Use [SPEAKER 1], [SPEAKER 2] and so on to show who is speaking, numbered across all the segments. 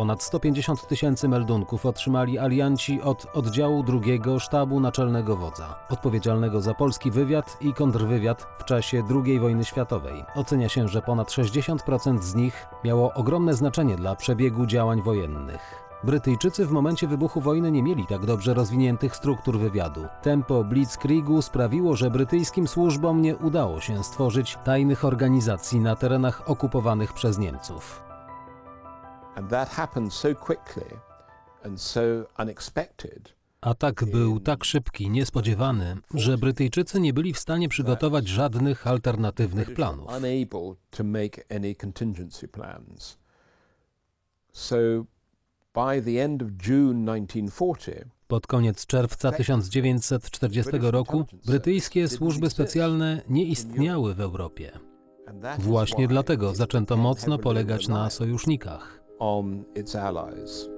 [SPEAKER 1] Ponad 150 tysięcy meldunków otrzymali alianci od oddziału drugiego sztabu naczelnego wodza, odpowiedzialnego za polski wywiad i kontrwywiad w czasie II wojny światowej. Ocenia się, że ponad 60% z nich miało ogromne znaczenie dla przebiegu działań wojennych. Brytyjczycy w momencie wybuchu wojny nie mieli tak dobrze rozwiniętych struktur wywiadu. Tempo Blitzkriegu sprawiło, że brytyjskim służbom nie udało się stworzyć tajnych organizacji na terenach okupowanych przez Niemców.
[SPEAKER 2] And that happened so quickly and so unexpected
[SPEAKER 1] Atak był tak szybki, niespodziewany, że Brytyjczycy nie byli w stanie przygotować żadnych alternatywnych planów.
[SPEAKER 2] unable to make any contingency plans. So by the end of June 1940,
[SPEAKER 1] Pod koniec czerwca 1940 roku brytyjskie służby specjalne nie istniały w Europie. Właśnie dlatego zaczęto mocno polegać na sojusznikach.
[SPEAKER 2] On its allies.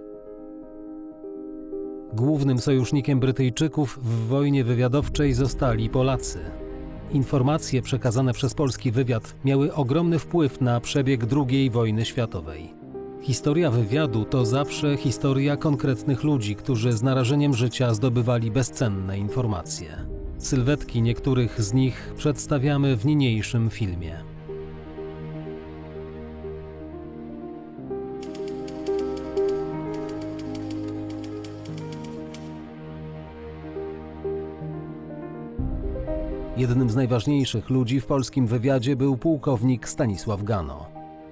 [SPEAKER 1] Głównym sojusznikiem Brytyjczyków w wojnie wywiadowczej zostali Polacy. Informacje przekazane przez polski wywiad miały ogromny wpływ na przebieg II wojny światowej. Historia wywiadu to zawsze historia konkretnych ludzi, którzy z narażeniem życia zdobywali bezcenne informacje. Sylwetki niektórych z nich przedstawiamy w niniejszym filmie. Jednym z najważniejszych ludzi w polskim wywiadzie był pułkownik Stanisław Gano.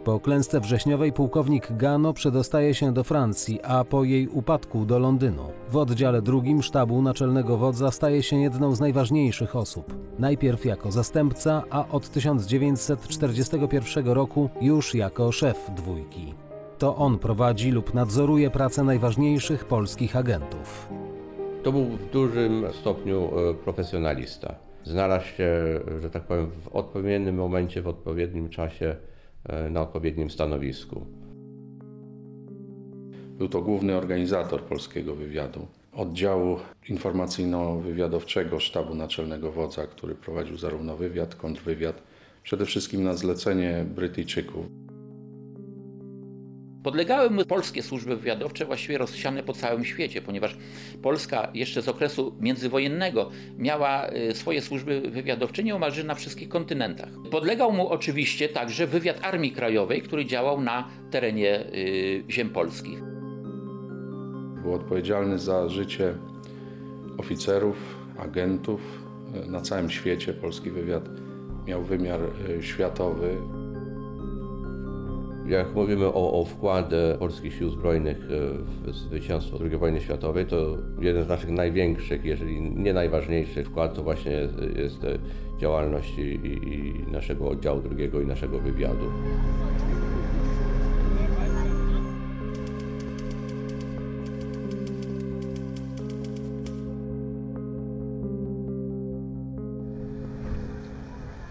[SPEAKER 1] Po klęsce wrześniowej pułkownik Gano przedostaje się do Francji, a po jej upadku do Londynu. W oddziale drugim sztabu naczelnego wodza staje się jedną z najważniejszych osób. Najpierw jako zastępca, a od 1941 roku już jako szef dwójki. To on prowadzi lub nadzoruje pracę najważniejszych polskich agentów.
[SPEAKER 3] To był w dużym stopniu e, profesjonalista. Znalazł się, że tak powiem, w odpowiednim momencie, w odpowiednim czasie, e, na odpowiednim stanowisku.
[SPEAKER 4] Był to główny organizator polskiego wywiadu, oddziału informacyjno-wywiadowczego Sztabu Naczelnego Wodza, który prowadził zarówno wywiad, kontrwywiad, przede wszystkim na zlecenie Brytyjczyków.
[SPEAKER 5] Podlegały mu polskie służby wywiadowcze właściwie rozsiane po całym świecie, ponieważ Polska jeszcze z okresu międzywojennego miała y, swoje służby wywiadowcze nieomalże na wszystkich kontynentach. Podlegał mu oczywiście także wywiad Armii Krajowej, który działał na terenie y, ziem polskich.
[SPEAKER 4] Był odpowiedzialny za życie oficerów, agentów e, na całym świecie. Polski wywiad miał wymiar światowy.
[SPEAKER 3] Jak mówimy o, o wkładzie polskich sił zbrojnych e, w zwycięstwo II wojny światowej, to jeden z naszych największych, jeżeli nie najważniejszy wkład, to właśnie jest, jest działalność i i naszego oddziału drugiego i naszego wywiadu.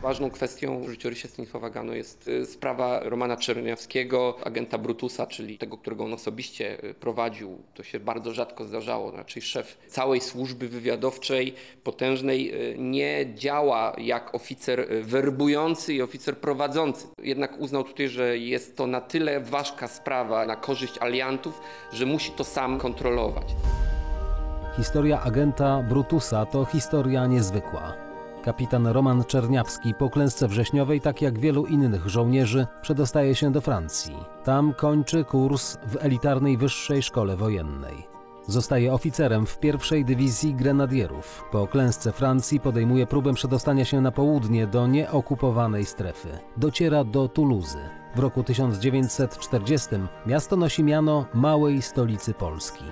[SPEAKER 6] Ważną kwestią w życiorysie Stanisława Gano jest y, sprawa Romana Czerniawskiego, agenta Brutusa, czyli tego, którego on osobiście y, prowadził. To się bardzo rzadko zdarzało. Raczej szef całej służby wywiadowczej, potężnej, y, nie działa jak oficer werbujący i oficer prowadzący. Jednak uznał tutaj, że jest to na tyle ważka sprawa na korzyść aliantów, że musi to sam kontrolować.
[SPEAKER 1] Historia agenta Brutusa to historia niezwykła. Kapitan Roman Czerniawski po klęsce wrześniowej, tak jak wielu innych żołnierzy, przedostaje się do Francji. Tam kończy kurs w elitarnej wyższej szkole wojennej. Zostaje oficerem w pierwszej dywizji grenadierów. Po klęsce Francji podejmuje próbę przedostania się na południe do nieokupowanej strefy. Dociera do Tuluzy. W roku 1940 miasto nosi miano małej stolicy Polski.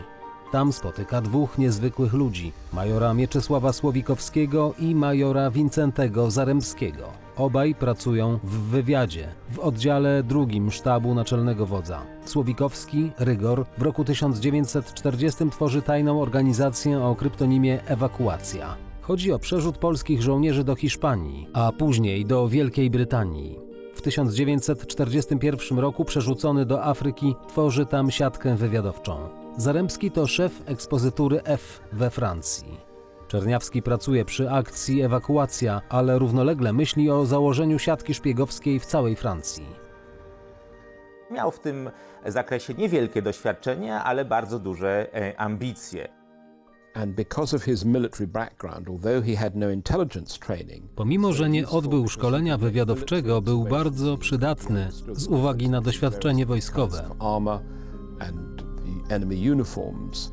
[SPEAKER 1] Tam spotyka dwóch niezwykłych ludzi: majora Mieczysława Słowikowskiego i majora Wincentego Zaremskiego. Obaj pracują w wywiadzie, w oddziale drugim sztabu naczelnego wodza. Słowikowski, Rygor, w roku 1940 tworzy tajną organizację o kryptonimie Ewakuacja. Chodzi o przerzut polskich żołnierzy do Hiszpanii, a później do Wielkiej Brytanii. W 1941 roku przerzucony do Afryki tworzy tam siatkę wywiadowczą. Zaremski to szef ekspozytury F we Francji. Czerniawski pracuje przy akcji Ewakuacja, ale równolegle myśli o założeniu siatki szpiegowskiej w całej Francji.
[SPEAKER 7] Miał w tym zakresie niewielkie doświadczenie, ale bardzo duże e, ambicje.
[SPEAKER 2] And because of his military background, although he had no intelligence training,
[SPEAKER 1] Pomimo, że nie odbył szkolenia wywiadowczego, był bardzo przydatny z uwagi na doświadczenie wojskowe.
[SPEAKER 2] and the enemy uniforms.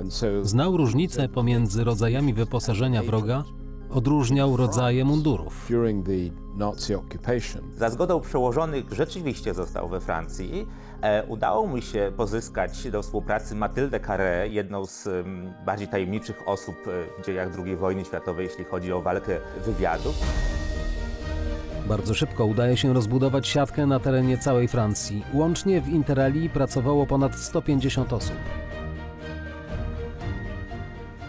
[SPEAKER 2] And so
[SPEAKER 1] Znał różnicę pomiędzy rodzajami wyposażenia wroga, odróżniał rodzaje mundurów.
[SPEAKER 7] Za zgodą przełożonych rzeczywiście został we Francji. E, udało mu się pozyskać do współpracy Matyldę Carré, jedną z bardziej tajemniczych osób e, w dziejach II wojny światowej, jeśli chodzi o walkę wywiadów.
[SPEAKER 1] Bardzo szybko udaje się rozbudować siatkę na terenie całej Francji. Łącznie w Interalii pracowało ponad 150 osób.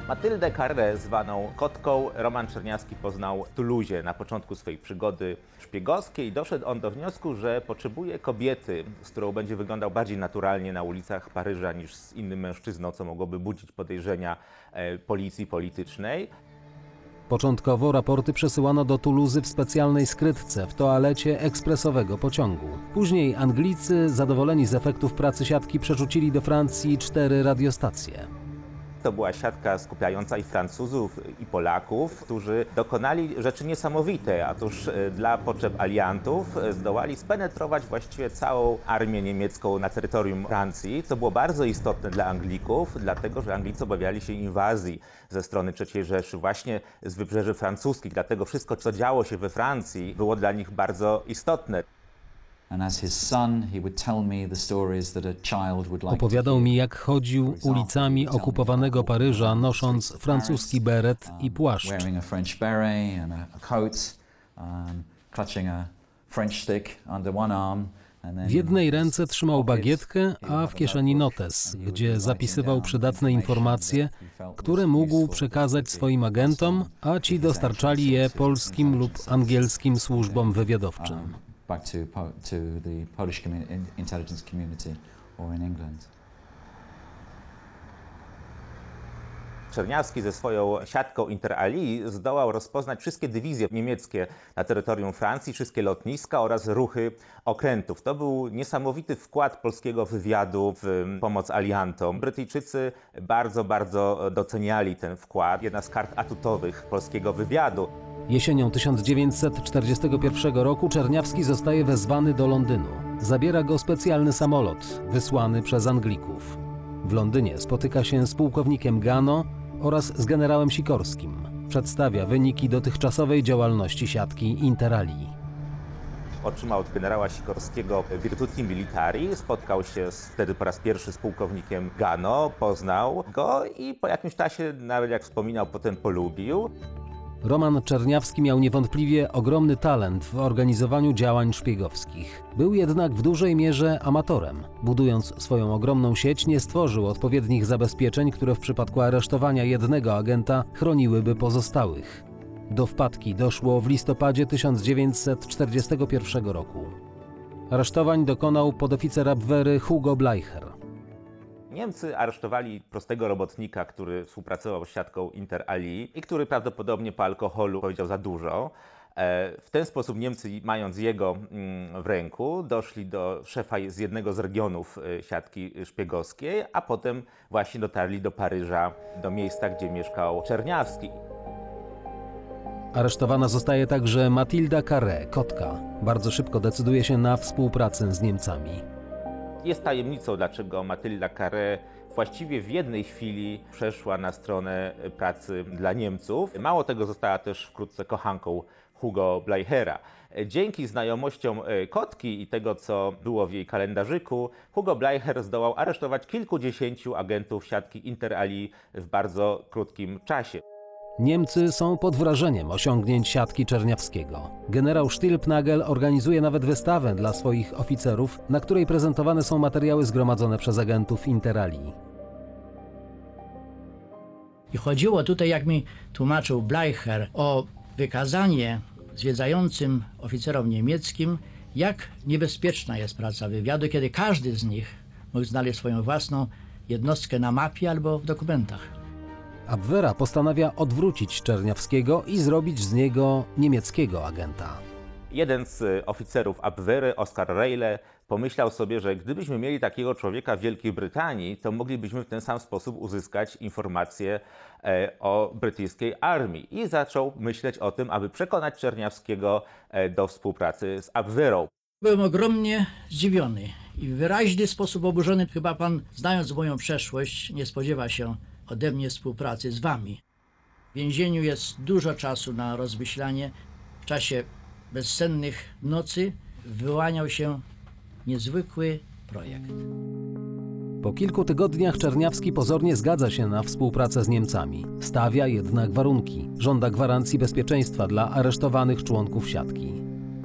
[SPEAKER 7] Matyldę Carré, zwaną Kotką, Roman Czerniawski poznał w Toulouse na początku swojej przygody szpiegowskiej. Doszedł on do wniosku, że potrzebuje kobiety, z którą będzie wyglądał bardziej naturalnie na ulicach Paryża niż z innym mężczyzną, co mogłoby budzić podejrzenia e, policji politycznej.
[SPEAKER 1] Początkowo raporty przesyłano do Tuluzy w specjalnej skrytce w toalecie ekspresowego pociągu. Później Anglicy, zadowoleni z efektów pracy siatki, przerzucili do Francji cztery radiostacje.
[SPEAKER 7] To była siatka skupiająca i Francuzów, i Polaków, którzy dokonali rzeczy niesamowite. Otóż e, dla potrzeb aliantów e, zdołali spenetrować właściwie całą armię niemiecką na terytorium Francji, co było bardzo istotne dla Anglików, dlatego że Anglicy obawiali się inwazji ze strony III Rzeszy właśnie z wybrzeży francuskich. Dlatego wszystko, co działo się we Francji, było dla nich bardzo istotne.
[SPEAKER 1] Opowiadał mi, jak chodził ulicami okupowanego Paryża, nosząc francuski beret i płaszcz.
[SPEAKER 8] Um,
[SPEAKER 1] W jednej ręce trzymał bagietkę, a w kieszeni notes, gdzie zapisywał przydatne informacje, które mógł przekazać swoim agentom, a ci dostarczali je polskim lub angielskim służbom wywiadowczym.
[SPEAKER 8] Back to, to the Polish commu- in- intelligence community or in England.
[SPEAKER 7] Czerniawski ze swoją siatką Interalii zdołał rozpoznać wszystkie dywizje niemieckie na terytorium Francji, wszystkie lotniska oraz ruchy okrętów. To był niesamowity wkład polskiego wywiadu w mm, pomoc aliantom. Brytyjczycy bardzo, bardzo doceniali ten wkład. Jedna z kart atutowych polskiego wywiadu.
[SPEAKER 1] Jesienią 1941 roku Czerniawski zostaje wezwany do Londynu. Zabiera go specjalny samolot, wysłany przez Anglików. W Londynie spotyka się z pułkownikiem Gano oraz z generałem Sikorskim. Przedstawia wyniki dotychczasowej działalności siatki Interalii.
[SPEAKER 7] Otrzymał od generała Sikorskiego Virtuti Militari, spotkał się wtedy po raz pierwszy z pułkownikiem Gano, poznał go i po jakimś czasie, nawet jak wspominał, potem polubił.
[SPEAKER 1] Roman Czerniawski miał niewątpliwie ogromny talent w organizowaniu działań szpiegowskich. Był jednak w dużej mierze amatorem. Budując swoją ogromną sieć, nie stworzył odpowiednich zabezpieczeń, które w przypadku aresztowania jednego agenta chroniłyby pozostałych. Do wpadki doszło w listopadzie 1941 roku. Aresztowań dokonał podoficer Abwehry Hugo Bleicher.
[SPEAKER 7] Niemcy aresztowali prostego robotnika, który współpracował z siatką Interalii i który prawdopodobnie po alkoholu powiedział za dużo. E, W ten sposób Niemcy, mając jego mm, w ręku, doszli do szefa z jednego z regionów e, siatki szpiegowskiej, a potem właśnie dotarli do Paryża, do miejsca, gdzie mieszkał Czerniawski.
[SPEAKER 1] Aresztowana zostaje także Matilda Carré, kotka. Bardzo szybko decyduje się na współpracę z Niemcami.
[SPEAKER 7] Jest tajemnicą, dlaczego Matylda Carré właściwie w jednej chwili przeszła na stronę pracy dla Niemców. Mało tego, została też wkrótce kochanką Hugo Bleichera. Dzięki znajomościom e, kotki i tego, co było w jej kalendarzyku, Hugo Bleicher zdołał aresztować kilkudziesięciu agentów siatki Interalii w bardzo krótkim czasie.
[SPEAKER 1] Niemcy są pod wrażeniem osiągnięć siatki Czerniawskiego. Generał Stilpnagel organizuje nawet wystawę dla swoich oficerów, na której prezentowane są materiały zgromadzone przez agentów Interalii.
[SPEAKER 9] I chodziło tutaj, jak mi tłumaczył Bleicher, o wykazanie zwiedzającym oficerom niemieckim, jak niebezpieczna jest praca wywiadu, kiedy każdy z nich mógł znaleźć swoją własną jednostkę na mapie albo w dokumentach.
[SPEAKER 1] Abwehra postanawia odwrócić Czerniawskiego i zrobić z niego niemieckiego agenta.
[SPEAKER 7] Jeden z e, oficerów Abwehry, Oscar Reyle, pomyślał sobie, że gdybyśmy mieli takiego człowieka w Wielkiej Brytanii, to moglibyśmy w ten sam sposób uzyskać informacje e, o brytyjskiej armii. I zaczął myśleć o tym, aby przekonać Czerniawskiego e, do współpracy z Abwehrą.
[SPEAKER 9] Byłem ogromnie zdziwiony i w wyraźny sposób oburzony. Chyba pan, znając moją przeszłość, nie spodziewa się ode mnie współpracy z wami. W więzieniu jest dużo czasu na rozmyślanie. W czasie bezsennych nocy wyłaniał się niezwykły projekt.
[SPEAKER 1] Po kilku tygodniach Czerniawski pozornie zgadza się na współpracę z Niemcami. Stawia jednak warunki. Żąda gwarancji bezpieczeństwa dla aresztowanych członków siatki.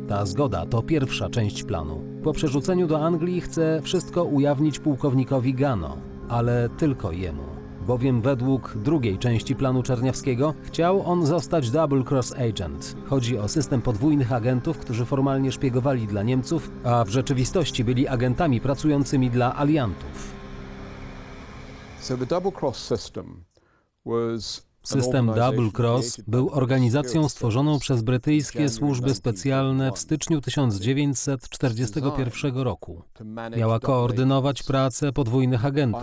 [SPEAKER 1] Ta zgoda to pierwsza część planu. Po przerzuceniu do Anglii chce wszystko ujawnić pułkownikowi Gano, ale tylko jemu. Bowiem według drugiej części planu Czerniawskiego chciał on zostać Double Cross Agent. Chodzi o system podwójnych agentów, którzy formalnie szpiegowali dla Niemców, a w rzeczywistości byli agentami pracującymi dla aliantów.
[SPEAKER 2] So the double cross system was
[SPEAKER 1] System Double Cross był organizacją stworzoną przez brytyjskie służby specjalne w
[SPEAKER 2] 1941
[SPEAKER 1] styczniu 1941 roku. Miała koordynować pracę podwójnych agentów.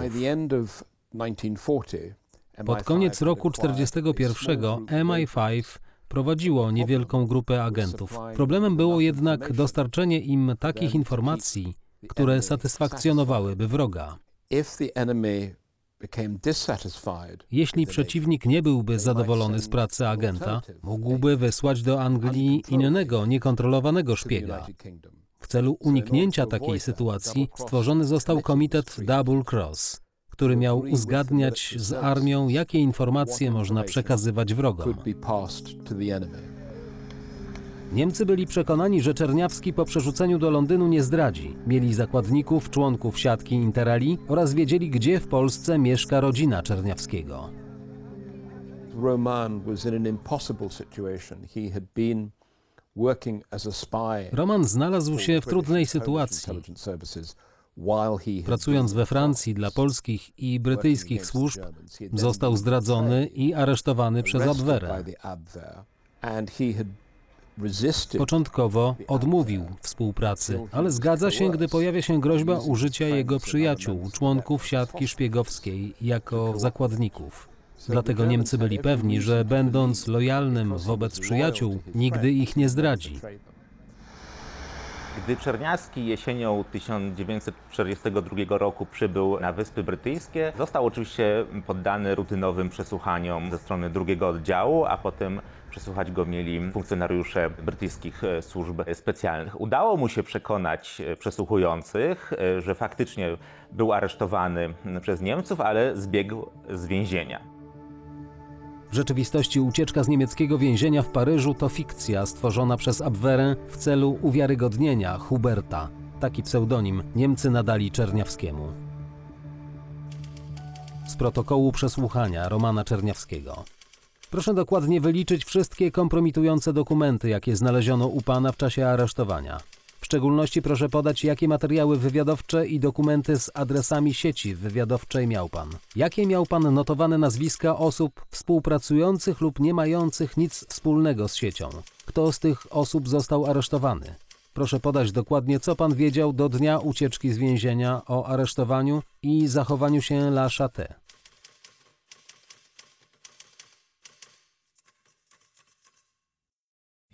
[SPEAKER 2] By the end of 1940,
[SPEAKER 1] Pod
[SPEAKER 2] MI5
[SPEAKER 1] koniec roku
[SPEAKER 2] acquired a
[SPEAKER 1] 1941
[SPEAKER 2] small group of
[SPEAKER 1] MI5 prowadziło niewielką grupę agentów. Problemem było jednak dostarczenie im takich informacji, które satysfakcjonowałyby wroga. Jeśli przeciwnik nie byłby zadowolony z pracy agenta, mógłby wysłać do Anglii innego, niekontrolowanego szpiega. W celu uniknięcia takiej sytuacji stworzony został komitet Double Cross, który miał uzgadniać z armią, jakie informacje można przekazywać wrogom. Niemcy byli przekonani, że Czerniawski po przerzuceniu do Londynu nie zdradzi. Mieli zakładników, członków siatki Interali oraz wiedzieli, gdzie w Polsce mieszka rodzina Czerniawskiego.
[SPEAKER 2] Roman was in an impossible situation. He had been working as a spy
[SPEAKER 1] Roman znalazł się w trudnej sytuacji. Pracując we Francji dla polskich i brytyjskich służb, został zdradzony i aresztowany przez Abwehrę. Początkowo odmówił współpracy, ale zgadza się, gdy pojawia się groźba użycia jego przyjaciół, członków siatki szpiegowskiej, jako zakładników. Dlatego Niemcy byli pewni, że będąc lojalnym wobec przyjaciół, nigdy ich nie zdradzi.
[SPEAKER 7] Gdy Czerniawski jesienią 1942 roku przybył na Wyspy Brytyjskie, został oczywiście poddany rutynowym przesłuchaniom ze strony drugiego oddziału, a potem przesłuchać go mieli funkcjonariusze brytyjskich e, służb specjalnych. Udało mu się przekonać e, przesłuchujących, e, że faktycznie był aresztowany przez Niemców, ale zbiegł z więzienia.
[SPEAKER 1] W rzeczywistości ucieczka z niemieckiego więzienia w Paryżu to fikcja stworzona przez Abwehrę w celu uwiarygodnienia Huberta. Taki pseudonim Niemcy nadali Czerniawskiemu. Z protokołu przesłuchania Romana Czerniawskiego. Proszę dokładnie wyliczyć wszystkie kompromitujące dokumenty, jakie znaleziono u pana w czasie aresztowania. W szczególności proszę podać, jakie materiały wywiadowcze i dokumenty z adresami sieci wywiadowczej miał pan. Jakie miał pan notowane nazwiska osób współpracujących lub nie mających nic wspólnego z siecią? Kto z tych osób został aresztowany? Proszę podać dokładnie, co pan wiedział do dnia ucieczki z więzienia o aresztowaniu i zachowaniu się La Chate.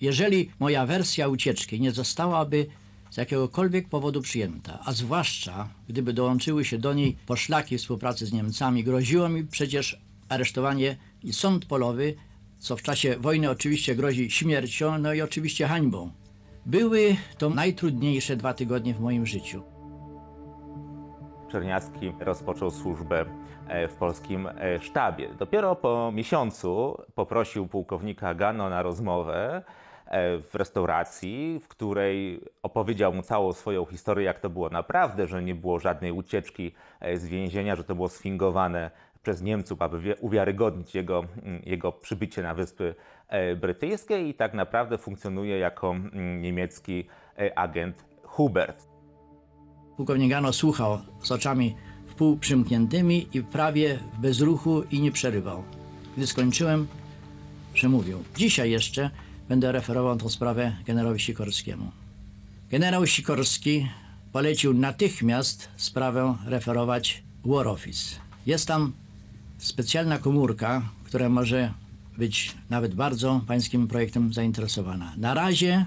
[SPEAKER 9] Jeżeli moja wersja ucieczki nie zostałaby z jakiegokolwiek powodu przyjęta, a zwłaszcza gdyby dołączyły się do niej poszlaki współpracy z Niemcami, groziło mi przecież aresztowanie i sąd polowy, co w czasie wojny oczywiście grozi śmiercią, no i oczywiście hańbą. Były to najtrudniejsze dwa tygodnie w moim życiu.
[SPEAKER 7] Czerniawski rozpoczął służbę e, w polskim e, sztabie. Dopiero po miesiącu poprosił pułkownika Gano na rozmowę w restauracji, w której opowiedział mu całą swoją historię, jak to było naprawdę, że nie było żadnej ucieczki e, z więzienia, że to było sfingowane przez Niemców, aby uwiarygodnić jego, mm, jego przybycie na Wyspy e, Brytyjskie i tak naprawdę funkcjonuje jako mm, niemiecki e, agent Hubert.
[SPEAKER 9] Pułkownik Gano słuchał z oczami wpół przymkniętymi i prawie w bezruchu i nie przerywał. Gdy skończyłem, przemówił. Dzisiaj jeszcze będę referował tą sprawę generałowi Sikorskiemu. Generał Sikorski polecił natychmiast sprawę referować War Office. Jest tam specjalna komórka, która może być nawet bardzo pańskim projektem zainteresowana. Na razie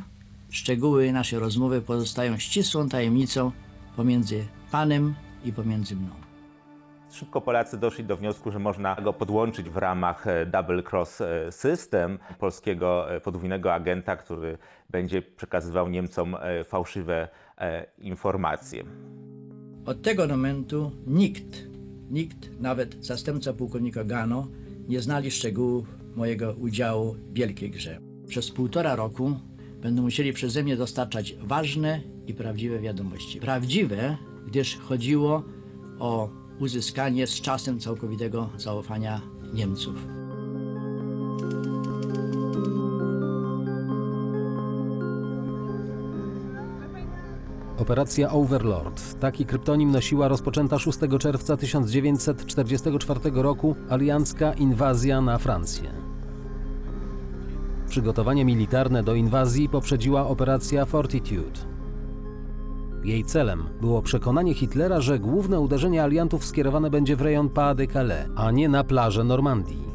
[SPEAKER 9] szczegóły naszej rozmowy pozostają ścisłą tajemnicą pomiędzy panem i pomiędzy mną.
[SPEAKER 7] Szybko Polacy doszli do wniosku, że można go podłączyć w ramach e, Double Cross e, System, polskiego e, podwójnego agenta, który będzie przekazywał Niemcom fałszywe informacje.
[SPEAKER 9] Od tego momentu nikt, nikt, nawet zastępca pułkownika Gano, nie znali szczegółów mojego udziału w wielkiej grze. Przez półtora roku będą musieli przeze mnie dostarczać ważne i prawdziwe wiadomości. Prawdziwe, gdyż chodziło o uzyskanie z czasem całkowitego zaufania Niemców.
[SPEAKER 1] Operacja Overlord. Taki kryptonim nosiła rozpoczęta 6 czerwca 1944 roku aliancka inwazja na Francję. Przygotowanie militarne do inwazji poprzedziła operacja Fortitude. Jej celem było przekonanie Hitlera, że główne uderzenie aliantów skierowane będzie w rejon Pas-de-Calais, a nie na plażę Normandii.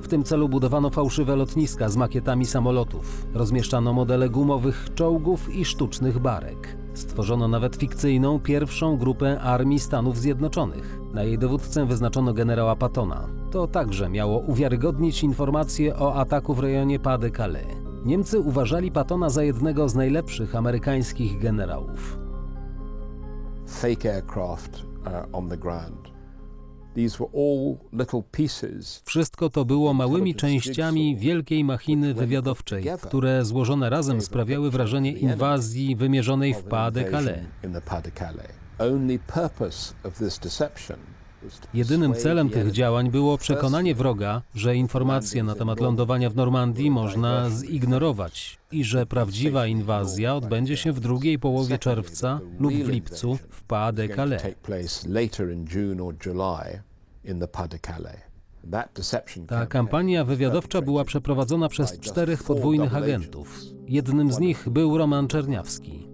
[SPEAKER 1] W tym celu budowano fałszywe lotniska z makietami samolotów. Rozmieszczano modele gumowych czołgów i sztucznych barek. Stworzono nawet fikcyjną pierwszą grupę Armii Stanów Zjednoczonych. Na jej dowódcę wyznaczono generała Pattona. To także miało uwiarygodnić informacje o ataku w rejonie Pas-de-Calais. Niemcy uważali Pattona za jednego z najlepszych amerykańskich generałów.
[SPEAKER 2] Fake aircraft uh, on the ground.
[SPEAKER 1] Wszystko to było małymi częściami wielkiej machiny wywiadowczej, które złożone razem sprawiały wrażenie inwazji wymierzonej w Pas-de-Calais.
[SPEAKER 2] in the
[SPEAKER 1] Jedynym celem tych działań było przekonanie wroga, że informacje na temat lądowania w Normandii można zignorować i że prawdziwa inwazja odbędzie się w drugiej połowie czerwca lub w lipcu w Pas-de-Calais. Ta kampania wywiadowcza była przeprowadzona przez czterech podwójnych agentów. Jednym z nich był Roman Czerniawski.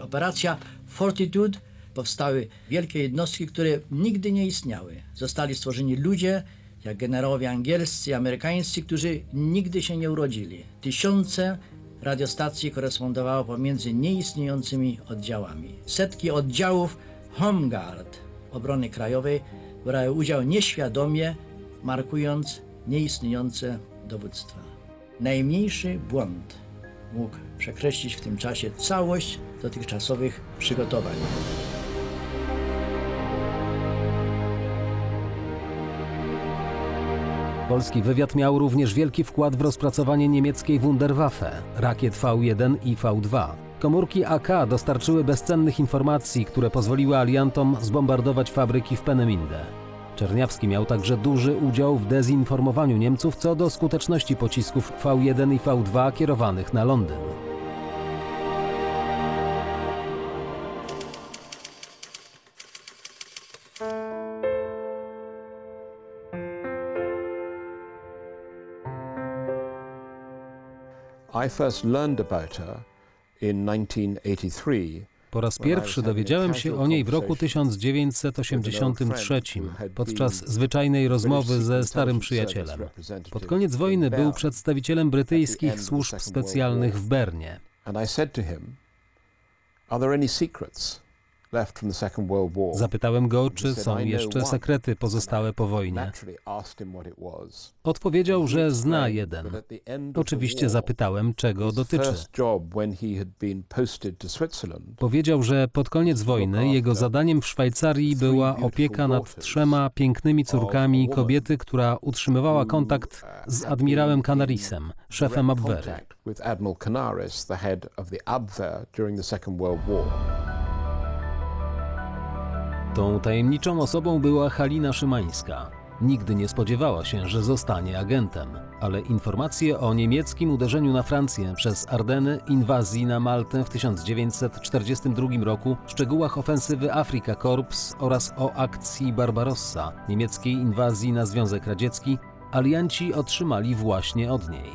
[SPEAKER 9] Operacja Fortitude powstały wielkie jednostki, które nigdy nie istniały. Zostali stworzeni ludzie, jak generałowie angielscy amerykańscy, którzy nigdy się nie urodzili. Tysiące radiostacji korespondowało pomiędzy nieistniejącymi oddziałami. Setki oddziałów Home Guard obrony krajowej brały udział nieświadomie, markując nieistniejące dowództwa. Najmniejszy błąd mógł przekreślić w tym czasie całość dotychczasowych przygotowań.
[SPEAKER 1] Polski wywiad miał również wielki wkład w rozpracowanie niemieckiej Wunderwaffe, rakiet V1 i V2. Komórki AK dostarczyły bezcennych informacji, które pozwoliły aliantom zbombardować fabryki w Peneminde. Czerniawski miał także duży udział w dezinformowaniu Niemców co do skuteczności pocisków V1 i V2 kierowanych na Londyn. Po raz pierwszy dowiedziałem się o niej w roku 1983 podczas zwyczajnej rozmowy ze starym przyjacielem. Pod koniec wojny był przedstawicielem brytyjskich służb specjalnych w Bernie. Zapytałem go, czy są jeszcze sekrety pozostałe po wojnie. Odpowiedział, że zna jeden. Oczywiście zapytałem, czego dotyczy. Powiedział, że pod koniec wojny jego zadaniem w Szwajcarii była opieka nad trzema pięknymi córkami kobiety, która utrzymywała kontakt z admirałem Canarisem, szefem Abwehry. Tą tajemniczą osobą była Halina Szymańska. Nigdy nie spodziewała się, że zostanie agentem, ale informacje o niemieckim uderzeniu na Francję przez Ardeny, inwazji na Maltę w 1942 roku, szczegółach ofensywy Afrika Korps oraz o akcji Barbarossa, niemieckiej inwazji na Związek Radziecki, alianci otrzymali właśnie od niej.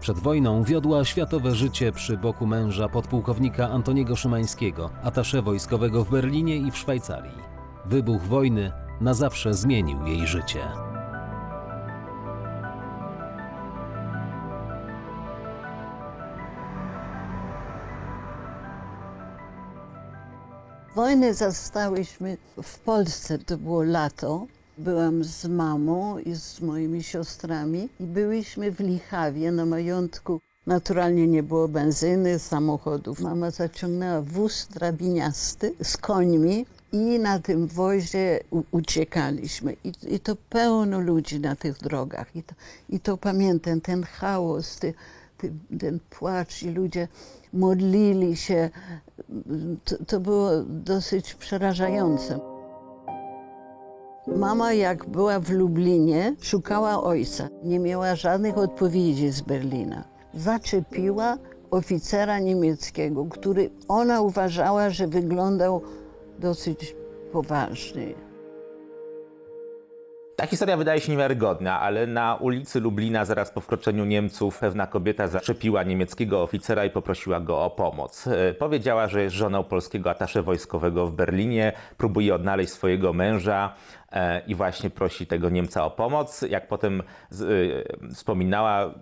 [SPEAKER 1] Przed wojną wiodła światowe życie przy boku męża podpułkownika Antoniego Szymańskiego, atasze wojskowego w Berlinie i w Szwajcarii. Wybuch wojny na zawsze zmienił jej życie.
[SPEAKER 10] Wojnę zastałyśmy w Polsce, to było lato. Byłam z mamą i z moimi siostrami i byliśmy w Lichawie na majątku. Naturalnie nie było benzyny, samochodów. Mama zaciągnęła wóz drabiniasty z końmi i na tym wozie uciekaliśmy. I, I to pełno ludzi na tych drogach. I to, i to pamiętam, ten chaos, ty, ty, ten płacz i ludzie modlili się. To, to było dosyć przerażające. Mama, jak była w Lublinie, szukała ojca. Nie miała żadnych odpowiedzi z Berlina. Zaczepiła oficera niemieckiego, który ona uważała, że wyglądał dosyć poważnie.
[SPEAKER 7] Ta historia wydaje się niewiarygodna, ale na ulicy Lublina zaraz po wkroczeniu Niemców pewna kobieta zaczepiła niemieckiego oficera i poprosiła go o pomoc. E, Powiedziała, że jest żoną polskiego atasze wojskowego w Berlinie, próbuje odnaleźć swojego męża e, i właśnie prosi tego Niemca o pomoc. Jak potem e, wspominała,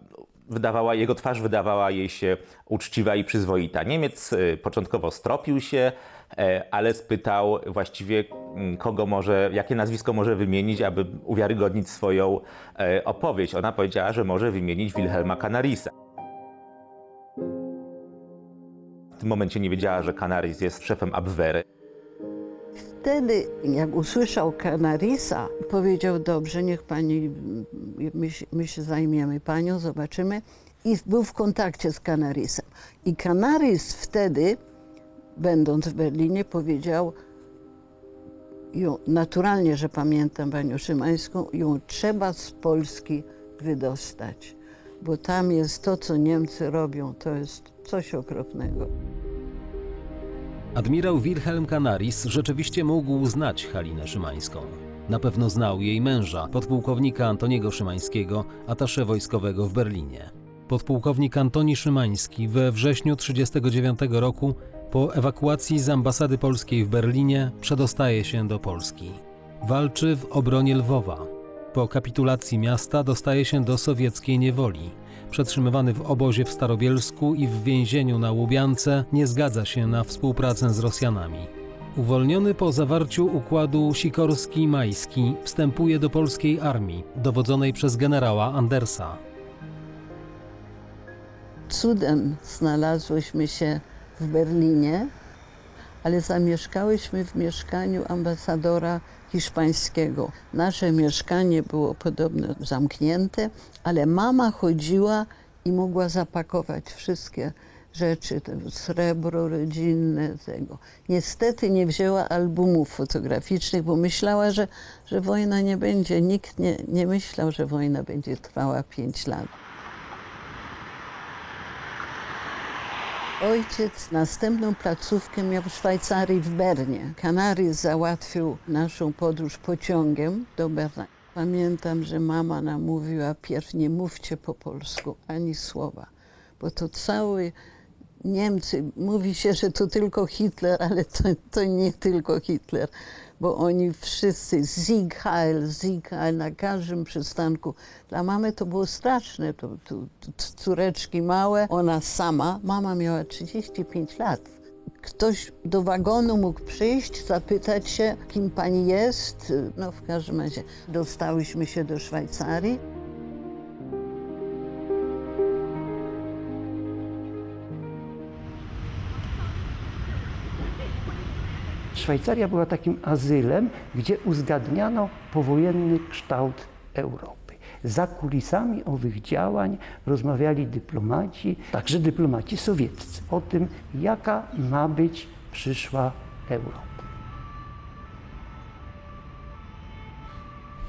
[SPEAKER 7] wydawała, jego twarz wydawała jej się uczciwa i przyzwoita. Niemiec e, początkowo stropił się, e, ale spytał właściwie mm, kogo może, jakie nazwisko może wymienić, aby uwiarygodnić swoją e, opowieść. Ona powiedziała, że może wymienić Wilhelma Canarisa. W tym momencie nie wiedziała, że Canaris jest szefem Abwehry.
[SPEAKER 10] Wtedy, jak usłyszał Canarisa, powiedział, dobrze, niech pani, my, my się zajmiemy panią, zobaczymy. I był w kontakcie z Canarisem. I Canaris wtedy, będąc w Berlinie, powiedział, naturalnie, że pamiętam panią Szymańską, ją trzeba z Polski wydostać, bo tam jest to, co Niemcy robią, to jest coś okropnego.
[SPEAKER 1] Admirał Wilhelm Canaris rzeczywiście mógł znać Halinę Szymańską. Na pewno znał jej męża, podpułkownika Antoniego Szymańskiego, atasze wojskowego w Berlinie. Podpułkownik Antoni Szymański we wrześniu 1939 roku po ewakuacji z ambasady polskiej w Berlinie przedostaje się do Polski. Walczy w obronie Lwowa. Po kapitulacji miasta dostaje się do sowieckiej niewoli. Przetrzymywany w obozie w Starobielsku i w więzieniu na Łubiance nie zgadza się na współpracę z Rosjanami. Uwolniony po zawarciu układu Sikorski-Majski wstępuje do polskiej armii, dowodzonej przez generała Andersa.
[SPEAKER 10] Cudem znalazłyśmy się w Berlinie, ale zamieszkałyśmy w mieszkaniu ambasadora hiszpańskiego. Nasze mieszkanie było podobno zamknięte, ale mama chodziła i mogła zapakować wszystkie rzeczy, srebro rodzinne, tego. Niestety nie wzięła albumów fotograficznych, bo myślała, że, że wojna nie będzie. Nikt nie, nie myślał, że wojna będzie trwała pięć lat. Ojciec następną placówkę miał w Szwajcarii w Bernie. Kanary załatwił naszą podróż pociągiem do Berna. Pamiętam, że mama nam mówiła, pierw nie mówcie po polsku ani słowa, bo to cały Niemcy, mówi się, że to tylko Hitler, ale to, to nie tylko Hitler, bo oni wszyscy Sieg Heil, Sieg Heil na każdym przystanku. Dla mamy to było straszne, to, to, to córeczki małe, ona sama, mama miała 35 lat. Ktoś do wagonu mógł przyjść, zapytać się, kim pani jest. No w każdym razie dostałyśmy się do Szwajcarii.
[SPEAKER 11] Szwajcaria była takim azylem, gdzie uzgadniano powojenny kształt Europy. Za kulisami owych działań rozmawiali dyplomaci, także dyplomaci sowieccy, o tym, jaka ma być przyszła Europa.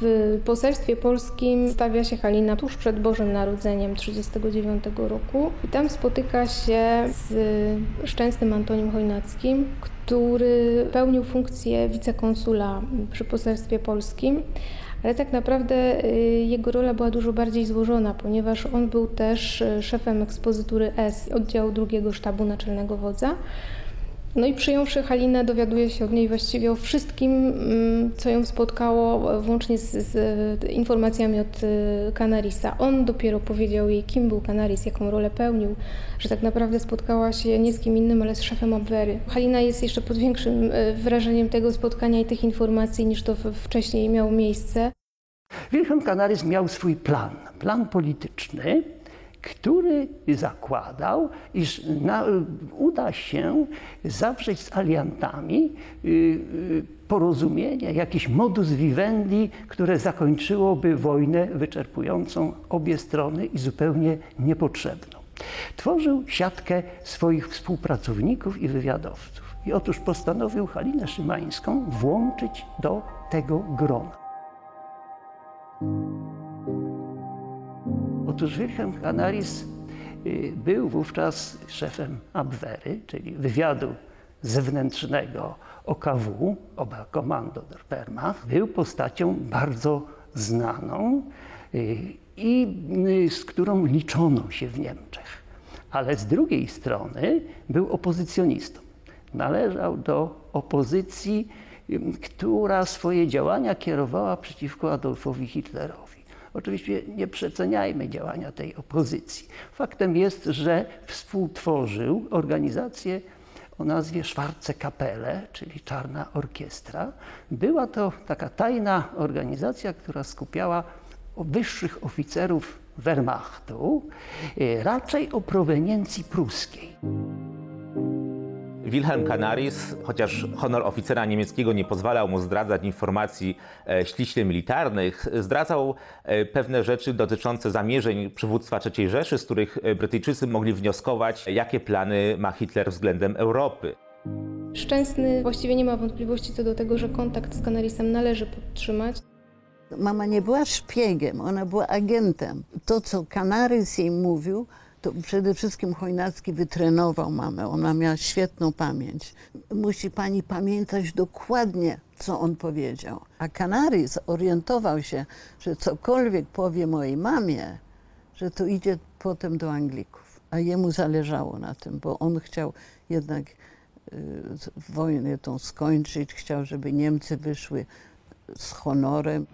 [SPEAKER 12] W poselstwie polskim stawia się Halina tuż przed Bożym Narodzeniem 1939 roku i tam spotyka się z szczęsnym Antonim Chojnackim, który pełnił funkcję wicekonsula przy poselstwie polskim. ale tak naprawdę y, jego rola była dużo bardziej złożona, ponieważ on był też y, szefem ekspozytury S oddziału drugiego sztabu naczelnego wodza. No i przyjąwszy Halinę, dowiaduje się od niej właściwie o wszystkim, mm, co ją spotkało, włącznie z, z informacjami od y, Canarisa. On dopiero powiedział jej, kim był Canaris, jaką rolę pełnił, że tak naprawdę spotkała się nie z kim innym, ale z szefem Abwery. Halina jest jeszcze pod większym y, wrażeniem tego spotkania i tych informacji, niż to wcześniej miało miejsce.
[SPEAKER 11] Wilhelm Canaris miał swój plan, plan polityczny, który zakładał, iż na, uda się zawrzeć z aliantami y, y, porozumienie, jakiś modus vivendi, które zakończyłoby wojnę wyczerpującą obie strony i zupełnie niepotrzebną. Tworzył siatkę swoich współpracowników i wywiadowców. I otóż postanowił Halinę Szymańską włączyć do tego grona. Otóż Wilhelm Canaris y, był wówczas szefem Abwehry, czyli wywiadu zewnętrznego OKW, Oberkommando der Wehrmacht. Był postacią bardzo znaną y, i y, z którą liczono się w Niemczech. Ale z drugiej strony był opozycjonistą. Należał do opozycji, która swoje działania kierowała przeciwko Adolfowi Hitlerowi. Oczywiście nie przeceniajmy działania tej opozycji. Faktem jest, że współtworzył organizację o nazwie Schwarze Kapelle, czyli Czarna Orkiestra. Była to taka tajna organizacja, która skupiała wyższych oficerów Wehrmachtu, y, raczej o proweniencji pruskiej.
[SPEAKER 7] Wilhelm Canaris, chociaż honor oficera niemieckiego nie pozwalał mu zdradzać informacji e, ściśle militarnych, zdradzał e, pewne rzeczy dotyczące zamierzeń przywództwa III Rzeszy, z których e, Brytyjczycy mogli wnioskować, jakie plany ma Hitler względem Europy.
[SPEAKER 12] Szczęsny właściwie nie ma wątpliwości co do tego, że kontakt z Canarisem należy podtrzymać.
[SPEAKER 10] Mama nie była szpiegiem, ona była agentem. To, co Kanarys jej mówił, to przede wszystkim Chojnacki wytrenował mamę. Ona miała świetną pamięć. Musi pani pamiętać dokładnie, co on powiedział. A Kanarys orientował się, że cokolwiek powie mojej mamie, że to idzie potem do Anglików. A jemu zależało na tym, bo on chciał jednak y, wojnę tą skończyć, chciał, żeby Niemcy wyszły z honorem.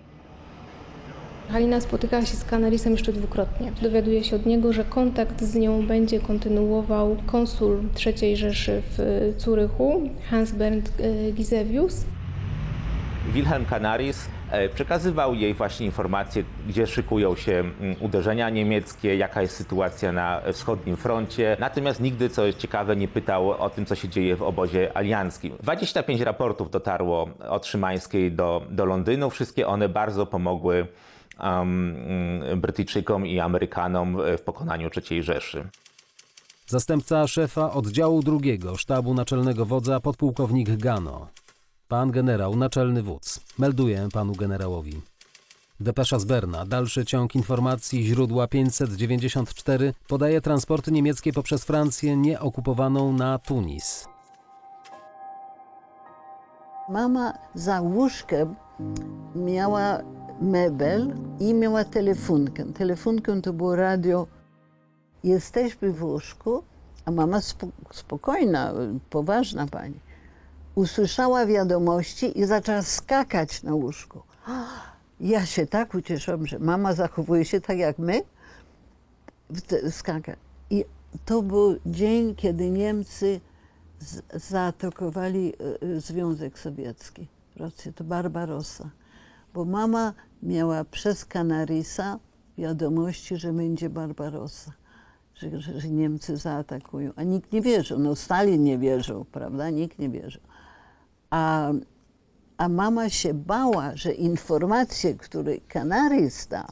[SPEAKER 12] Halina spotykała się z Canarisem jeszcze dwukrotnie. Dowiaduje się od niego, że kontakt z nią będzie kontynuował konsul III Rzeszy w Curychu, Hans Bernd e, Gisevius.
[SPEAKER 7] Wilhelm Canaris e, przekazywał jej właśnie informacje, gdzie szykują się mm, uderzenia niemieckie, jaka jest sytuacja na wschodnim froncie. Natomiast nigdy, co jest ciekawe, nie pytał o tym, co się dzieje w obozie alianckim. 25 raportów dotarło od Szymańskiej do, do Londynu. Wszystkie one bardzo pomogły um, Brytyjczykom i Amerykanom w pokonaniu III Rzeszy.
[SPEAKER 1] Zastępca szefa oddziału drugiego sztabu naczelnego wodza podpułkownik Gano. Pan generał, naczelny wódz. Melduję panu generałowi. Depesza z Berna. Dalszy ciąg informacji źródła 594 podaje transporty niemieckie poprzez Francję nieokupowaną na Tunis.
[SPEAKER 10] Mama za łóżkiem miała mebel i miała telefonkę. Telefonką to było radio. Jesteśmy w łóżku, a mama spo- spokojna, poważna pani. Usłyszała wiadomości i zaczęła skakać na łóżku. Ja się tak ucieszyłam, że mama zachowuje się tak jak my. Skaka. I to był dzień, kiedy Niemcy zaatakowali e, Związek Sowiecki. Rosję, to Barbarossa. Bo mama miała przez Kanarisa wiadomości, że będzie Barbarossa, że, że, że Niemcy zaatakują. A nikt nie wierzył. No Stalin nie wierzył, prawda? Nikt nie wierzył. A, a mama się bała, że informacje, które Kanarys da,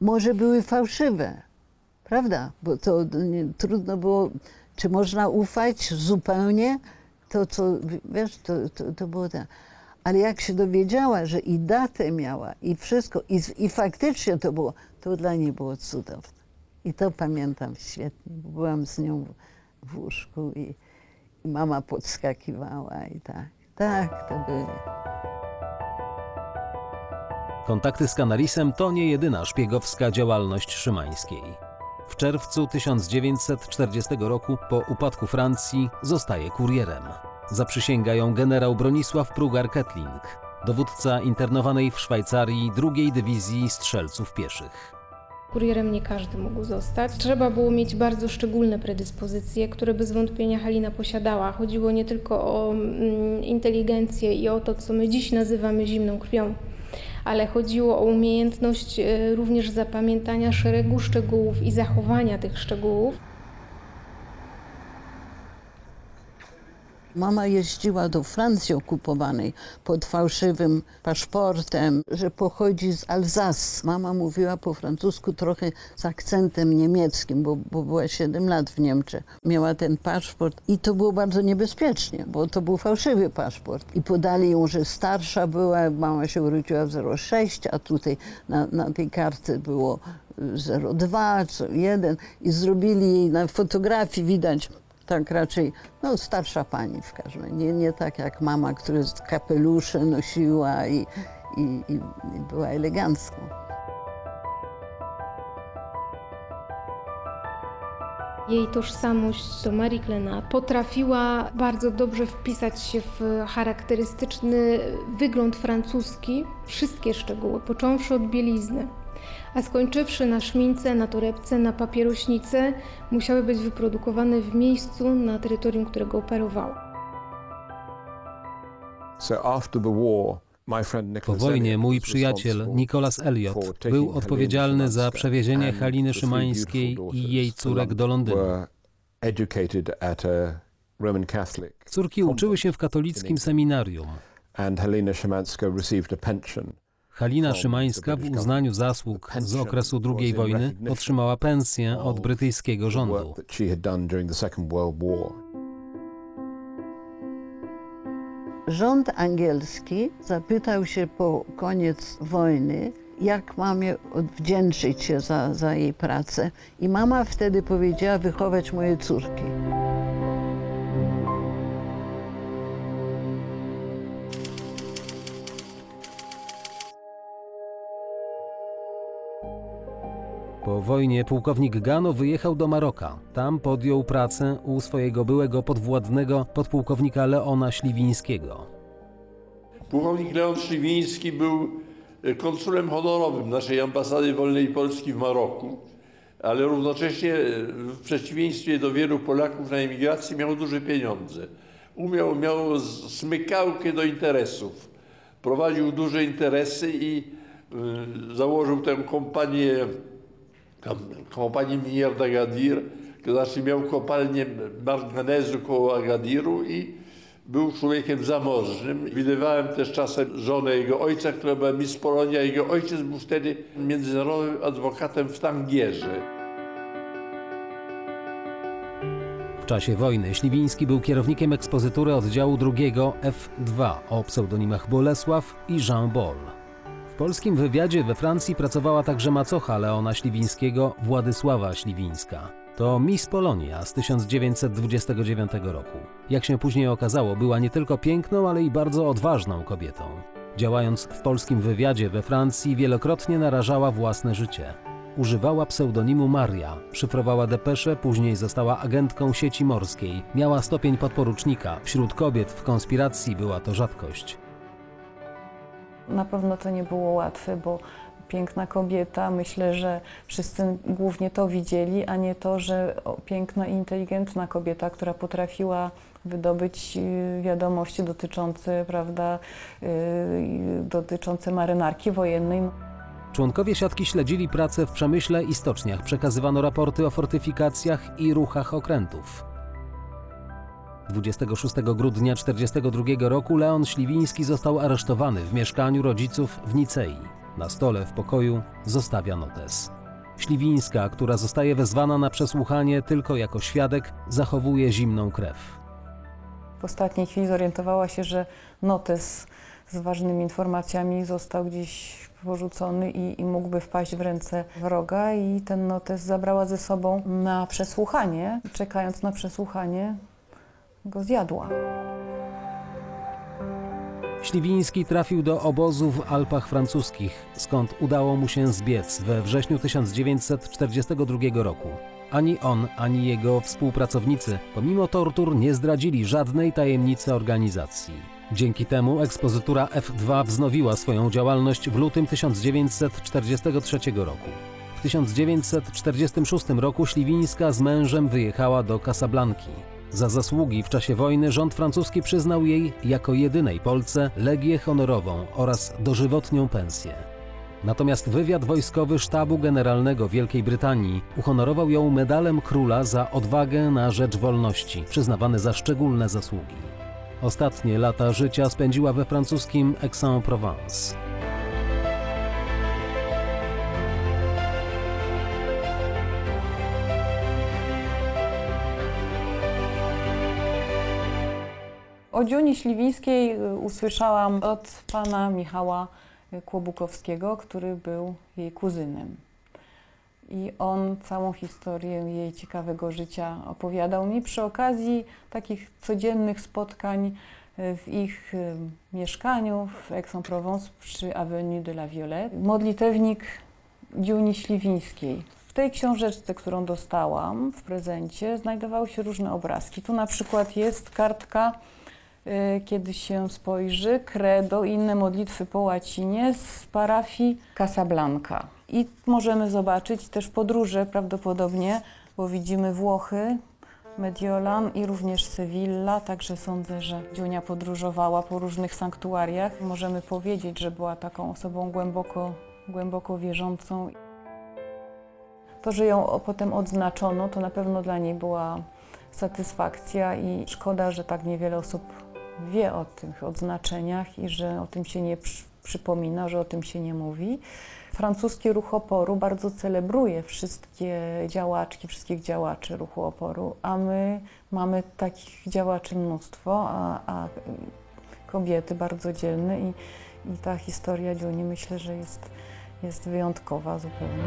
[SPEAKER 10] może były fałszywe. Prawda? Bo to nie, trudno było, czy można ufać zupełnie to, co, wiesz, to, to, to było tak. Ale jak się dowiedziała, że i datę miała, i wszystko, i, i faktycznie to było, to dla niej było cudowne. I to pamiętam świetnie, byłam z nią w, łóżku i, i mama podskakiwała i tak. Tak, to były.
[SPEAKER 1] Kontakty z Canarisem to nie jedyna szpiegowska działalność Szymańskiej. W czerwcu 1940 roku po upadku Francji zostaje kurierem. Zaprzysięga ją generał Bronisław Prugar-Kettling, dowódca internowanej w Szwajcarii drugiej dywizji strzelców pieszych.
[SPEAKER 12] Kurierem nie każdy mógł zostać. Trzeba było mieć bardzo szczególne predyspozycje, które bez wątpienia Halina posiadała. Chodziło nie tylko o mm, inteligencję i o to, co my dziś nazywamy zimną krwią, ale chodziło o umiejętność e, również zapamiętania szeregu szczegółów i zachowania tych szczegółów.
[SPEAKER 10] Mama jeździła do Francji okupowanej pod fałszywym paszportem, że pochodzi z Alsace. Mama mówiła po francusku trochę z akcentem niemieckim, bo, bo była 7 lat w Niemczech. Miała ten paszport i to było bardzo niebezpiecznie, bo to był fałszywy paszport. I podali ją, że starsza była, mama się urodziła w 06, a tutaj na, na tej kartce było 02, co 1 i zrobili jej na fotografii widać tak raczej, no starsza pani w każdym razie, nie, nie tak jak mama, która kapelusze nosiła i, i, i, była elegancką.
[SPEAKER 12] Jej tożsamość to Marie Clenat potrafiła bardzo dobrze wpisać się w charakterystyczny wygląd francuski, wszystkie szczegóły, począwszy od bielizny, a skończywszy na szmince, na torebce, na papierośnicy, musiały być wyprodukowane w miejscu na terytorium, którego operowała.
[SPEAKER 2] So after the war, my friend
[SPEAKER 1] Po wojnie mój przyjaciel Nicholas Elliot był odpowiedzialny za przewiezienie Haliny Szymańskiej i jej córek do. Londynu. Córki uczyły się w katolickim seminarium. Halina Szymańska w uznaniu zasług z okresu II wojny otrzymała pensję od brytyjskiego rządu.
[SPEAKER 10] Rząd angielski zapytał się po koniec wojny, jak mamie odwdzięczyć się za, za jej pracę. I mama wtedy powiedziała wychować moje córki.
[SPEAKER 1] Wojnie pułkownik Gano wyjechał do Maroka. Tam podjął pracę u swojego byłego podwładnego podpułkownika Leona Śliwińskiego.
[SPEAKER 13] Pułkownik Leon Szliwiński był e, konsulem honorowym naszej ambasady wolnej Polski w Maroku, ale równocześnie e, w przeciwieństwie do wielu Polaków na emigracji miał duże pieniądze. Umiał, miał smykałkę do interesów. Prowadził duże interesy i y, założył tę kompanię, Minière d'Agadir, to znaczy miał kopalnię marganezu koło Agadiru i był człowiekiem zamożnym. Widywałem też czasem żonę jego ojca, która była Miss Polonia. Jego ojciec był wtedy międzynarodowym adwokatem w Tangierze.
[SPEAKER 1] W czasie wojny Śliwiński był kierownikiem ekspozytury oddziału drugiego F2 o pseudonimach Bolesław i Jean Bol. W polskim wywiadzie we Francji pracowała także macocha Leona Śliwińskiego, Władysława Śliwińska. To Miss Polonia z 1929 roku. Jak się później okazało, była nie tylko piękną, ale i bardzo odważną kobietą. Działając w polskim wywiadzie we Francji, wielokrotnie narażała własne życie. Używała pseudonimu Maria, szyfrowała depesze, później została agentką sieci morskiej. Miała stopień podporucznika. Wśród kobiet w konspiracji była to rzadkość.
[SPEAKER 14] Na pewno to nie było łatwe, bo piękna kobieta, myślę, że wszyscy głównie to widzieli, a nie to, że piękna inteligentna kobieta, która potrafiła wydobyć y, wiadomości dotyczące, prawda, y, dotyczące marynarki wojennej.
[SPEAKER 1] Członkowie siatki śledzili pracę w przemyśle i stoczniach, przekazywano raporty o fortyfikacjach i ruchach okrętów. 26 grudnia 1942 roku Leon Śliwiński został aresztowany w mieszkaniu rodziców w Nicei. Na stole w pokoju zostawia notes. Śliwińska, która zostaje wezwana na przesłuchanie tylko jako świadek, zachowuje zimną krew.
[SPEAKER 14] W ostatniej chwili zorientowała się, że notes z ważnymi informacjami został gdzieś porzucony i, i mógłby wpaść w ręce wroga i ten notes zabrała ze sobą na przesłuchanie. Czekając na przesłuchanie go zjadła.
[SPEAKER 1] Śliwiński trafił do obozu w Alpach francuskich, skąd udało mu się zbiec we wrześniu 1942 roku. Ani on, ani jego współpracownicy, pomimo tortur, nie zdradzili żadnej tajemnicy organizacji. Dzięki temu ekspozytura F2 wznowiła swoją działalność w lutym 1943 roku. W 1946 roku Śliwińska z mężem wyjechała do Casablanki. Za zasługi w czasie wojny rząd francuski przyznał jej, jako jedynej Polce, legię honorową oraz dożywotnią pensję. Natomiast wywiad wojskowy Sztabu Generalnego Wielkiej Brytanii uhonorował ją medalem króla za odwagę na rzecz wolności, przyznawany za szczególne zasługi. Ostatnie lata życia spędziła we francuskim Aix-en-Provence.
[SPEAKER 14] O Dziuni Śliwińskiej y, usłyszałam od pana Michała Kłobukowskiego, który był jej kuzynem. I on całą historię jej ciekawego życia opowiadał mi przy okazji takich codziennych spotkań y, w ich y, mieszkaniu w Aix-en-Provence przy Avenue de la Violette. Modlitewnik Dziuni Śliwińskiej. W tej książeczce, którą dostałam w prezencie, znajdowały się różne obrazki. Tu na przykład jest kartka kiedy się spojrzy, credo i inne modlitwy po łacinie z parafii Casablanca. I możemy zobaczyć też podróże prawdopodobnie, bo widzimy Włochy, Mediolan i również Sewilla, także sądzę, że Dziunia podróżowała po różnych sanktuariach. Możemy powiedzieć, że była taką osobą głęboko, głęboko wierzącą. To, że ją potem odznaczono, to na pewno dla niej była satysfakcja i szkoda, że tak niewiele osób wie o tych odznaczeniach i że o tym się nie przy, przypomina, że o tym się nie mówi. Francuski ruch oporu bardzo celebruje wszystkie działaczki, wszystkich działaczy ruchu oporu, a my mamy takich działaczy mnóstwo, a, a kobiety bardzo dzielne i, i ta historia Dziuni myślę, że jest, jest wyjątkowa zupełnie.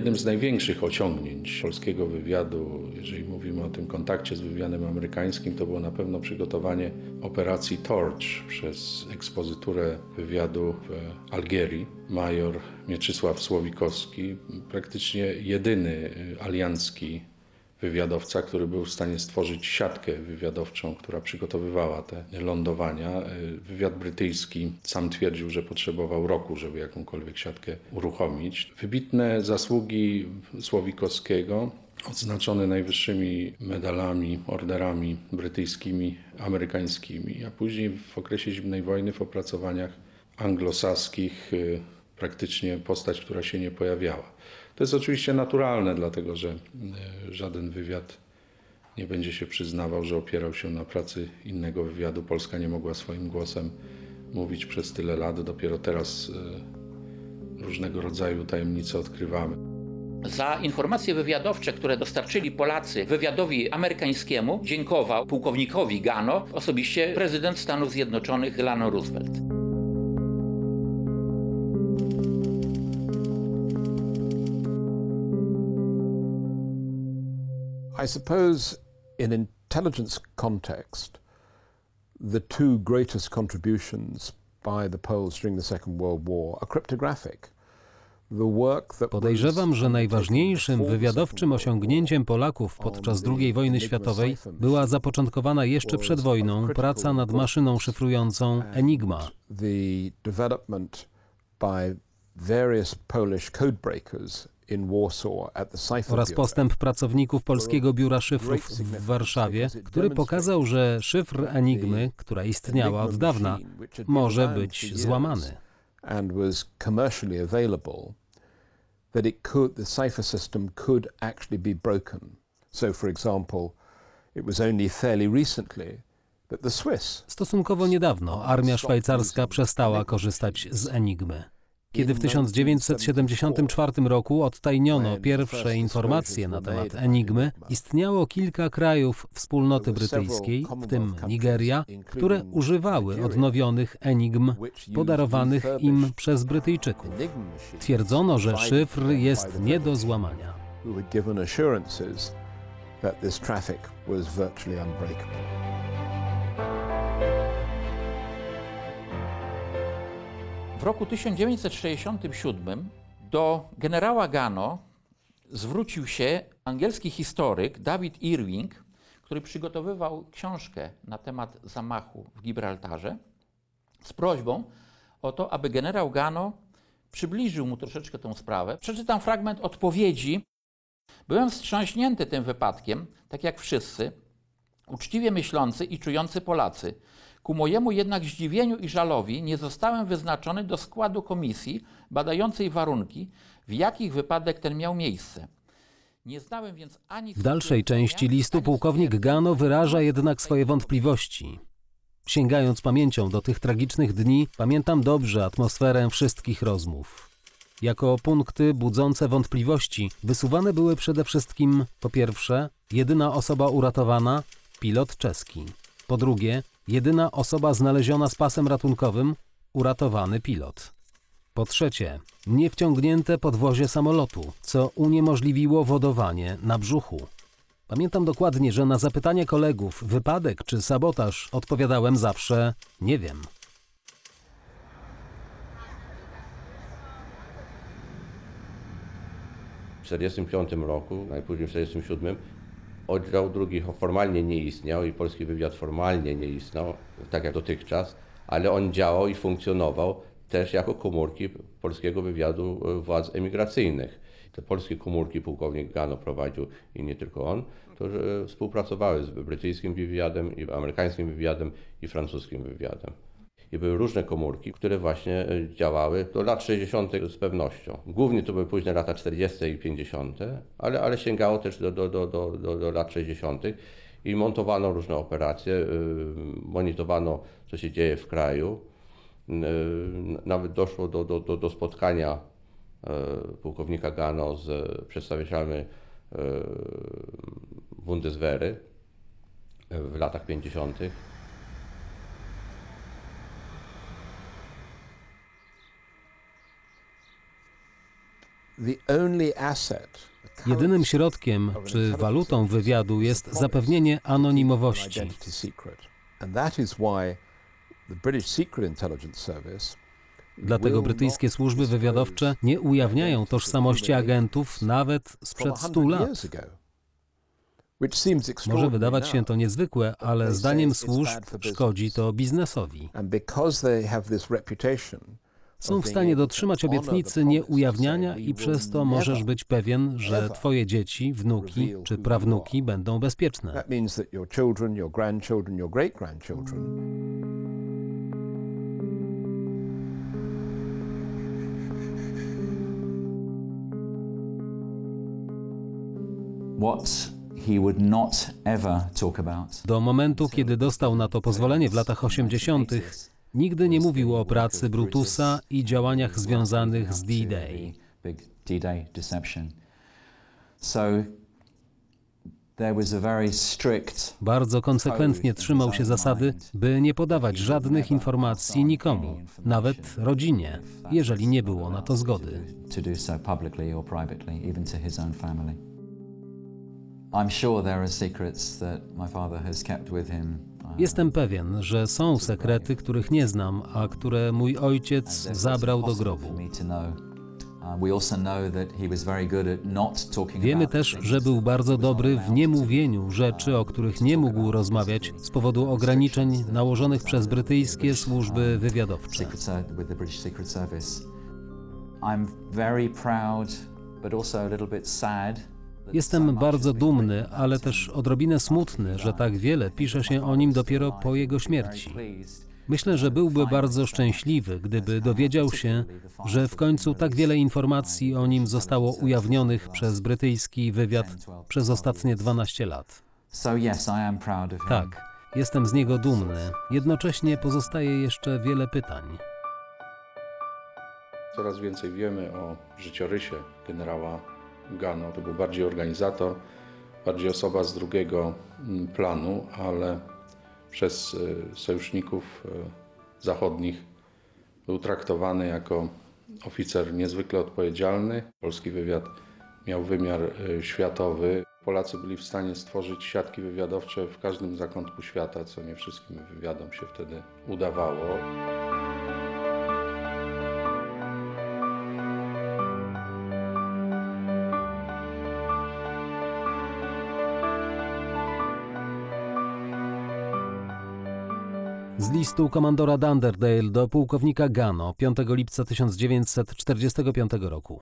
[SPEAKER 4] Jednym z największych osiągnięć polskiego wywiadu, jeżeli mówimy o tym kontakcie z wywiadem amerykańskim, to było na pewno przygotowanie operacji Torch przez ekspozyturę wywiadu w Algierii. Major Mieczysław Słowikowski, praktycznie jedyny aliancki wywiadowca, który był w stanie stworzyć siatkę wywiadowczą, która przygotowywała te lądowania. Y, Wywiad brytyjski sam twierdził, że potrzebował roku, żeby jakąkolwiek siatkę uruchomić. Wybitne zasługi Słowikowskiego odznaczone najwyższymi medalami, orderami brytyjskimi, amerykańskimi, a później w okresie zimnej wojny w opracowaniach anglosaskich y, praktycznie postać, która się nie pojawiała. To jest oczywiście naturalne, dlatego że y, żaden wywiad nie będzie się przyznawał, że opierał się na pracy innego wywiadu. Polska nie mogła swoim głosem mówić przez tyle lat. Dopiero teraz y, różnego rodzaju tajemnice odkrywamy.
[SPEAKER 5] Za informacje wywiadowcze, które dostarczyli Polacy wywiadowi amerykańskiemu, dziękował pułkownikowi Gano osobiście prezydent Stanów Zjednoczonych Delano Roosevelt.
[SPEAKER 2] I suppose in intelligence context, the two greatest contributions by the Poles during the Second World War are cryptographic.
[SPEAKER 1] Podejrzewam, że najważniejszym wywiadowczym osiągnięciem Polaków podczas II wojny światowej była zapoczątkowana jeszcze przed wojną praca nad maszyną szyfrującą Enigma.
[SPEAKER 2] the development by various Polish codebreakers
[SPEAKER 1] oraz postęp pracowników Polskiego Biura Szyfrów w Warszawie, który pokazał, że szyfr Enigmy, która istniała od dawna, może być złamany.
[SPEAKER 2] and was commercially available, that it could, the cipher system could actually be broken. So, for example, it was only fairly recently that the Swiss
[SPEAKER 1] Stosunkowo niedawno armia szwajcarska przestała korzystać z Enigmy. Kiedy w 1974 roku odtajniono pierwsze informacje na temat Enigmy, istniało kilka krajów wspólnoty brytyjskiej, w tym Nigeria, które używały odnowionych enigm podarowanych im przez Brytyjczyków. Twierdzono, że szyfr jest nie do złamania.
[SPEAKER 2] That this traffic was virtually unbreakable.
[SPEAKER 5] W roku 1967 do generała Gano zwrócił się angielski historyk David Irving, który przygotowywał książkę na temat zamachu w Gibraltarze z prośbą o to, aby generał Gano przybliżył mu troszeczkę tę sprawę. Przeczytam fragment odpowiedzi. Byłem wstrząśnięty tym wypadkiem, tak jak wszyscy, uczciwie myślący i czujący Polacy. Ku mojemu jednak zdziwieniu i żalowi nie zostałem wyznaczony do składu komisji badającej warunki, w jakich wypadek ten miał miejsce. Nie znałem więc ani
[SPEAKER 1] W dalszej części listu pułkownik Gano wyraża jednak swoje wątpliwości. Sięgając pamięcią do tych tragicznych dni, pamiętam dobrze atmosferę wszystkich rozmów. Jako punkty budzące wątpliwości wysuwane były przede wszystkim po pierwsze, jedyna osoba uratowana pilot czeski. Po drugie, jedyna osoba znaleziona z pasem ratunkowym uratowany pilot. Po trzecie, niewciągnięte podwozie samolotu, co uniemożliwiło wodowanie na brzuchu. Pamiętam dokładnie, że na zapytanie kolegów, wypadek czy sabotaż, odpowiadałem zawsze nie wiem.
[SPEAKER 3] W 1945 roku, najpóźniej w 1947, oddział drugi formalnie nie istniał i polski wywiad formalnie nie istniał, tak jak dotychczas, ale on działał i funkcjonował też jako komórki polskiego wywiadu e, władz emigracyjnych. Te polskie komórki pułkownik Gano prowadził i nie tylko on, to współpracowały z brytyjskim wywiadem, i amerykańskim wywiadem i francuskim wywiadem. I były różne komórki, które właśnie e, działały do lat 60. z pewnością. Głównie to były późne lata 40. i 50., ale, ale sięgało też do, do, do, do, do, do lat 60. i montowano różne operacje, y, monitorowano, co się dzieje w kraju. Y, Nawet doszło do, do, do, do spotkania pułkownika Gano z przedstawicielami Bundeswehry w latach 50.
[SPEAKER 2] The only asset
[SPEAKER 1] Jedynym środkiem czy walutą wywiadu jest zapewnienie anonimowości. Dlatego brytyjskie służby wywiadowcze nie ujawniają tożsamości agentów nawet sprzed
[SPEAKER 2] 100
[SPEAKER 1] stu lat. Może wydawać się to niezwykłe, ale zdaniem służb szkodzi to biznesowi. Są w stanie dotrzymać obietnicy nieujawniania i przez to możesz być pewien, że twoje dzieci, wnuki czy prawnuki będą bezpieczne.
[SPEAKER 8] What
[SPEAKER 1] Do momentu, kiedy dostał na to pozwolenie w latach 80., nigdy nie mówił o pracy Brutusa i działaniach związanych z D-Day. Bardzo konsekwentnie trzymał się zasady, by nie podawać żadnych informacji nikomu, nawet rodzinie, jeżeli nie było na to zgody.
[SPEAKER 8] I'm sure there are secrets that my father has kept with him.
[SPEAKER 1] Jestem pewien, że są sekrety, których nie znam, a które mój ojciec zabrał do grobu.
[SPEAKER 8] Uh,
[SPEAKER 1] Wiemy też, że był bardzo dobry w niemówieniu rzeczy, o których nie mógł rozmawiać z powodu ograniczeń nałożonych przez brytyjskie służby wywiadowcze.
[SPEAKER 8] Secret Service. I'm very proud, but also a little bit sad.
[SPEAKER 1] Jestem bardzo dumny, ale też odrobinę smutny, że tak wiele pisze się o nim dopiero po jego śmierci. Myślę, że byłby bardzo szczęśliwy, gdyby dowiedział się, że w końcu tak wiele informacji o nim zostało ujawnionych przez brytyjski wywiad przez ostatnie 12 lat. Tak, jestem z niego dumny. Jednocześnie pozostaje jeszcze wiele pytań.
[SPEAKER 4] Coraz więcej wiemy o życiorysie generała Gano. To był bardziej organizator, bardziej osoba z drugiego mm, planu, ale przez y, sojuszników y, zachodnich był traktowany jako oficer niezwykle odpowiedzialny. Polski wywiad miał wymiar y, światowy. Polacy byli w stanie stworzyć siatki wywiadowcze w każdym zakątku świata, co nie wszystkim wywiadom się wtedy udawało.
[SPEAKER 1] Listu komandora Dunderdale do pułkownika Gano 5 lipca 1945 roku.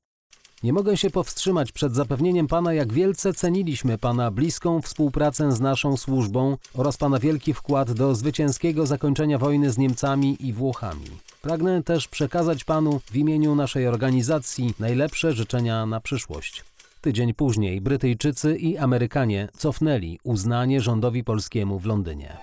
[SPEAKER 1] Nie mogę się powstrzymać przed zapewnieniem pana, jak wielce ceniliśmy pana bliską współpracę z naszą służbą oraz pana wielki wkład do zwycięskiego zakończenia wojny z Niemcami i Włochami. Pragnę też przekazać panu w imieniu naszej organizacji najlepsze życzenia na przyszłość. Tydzień później Brytyjczycy i Amerykanie cofnęli uznanie rządowi polskiemu w Londynie.